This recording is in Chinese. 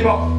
Bon.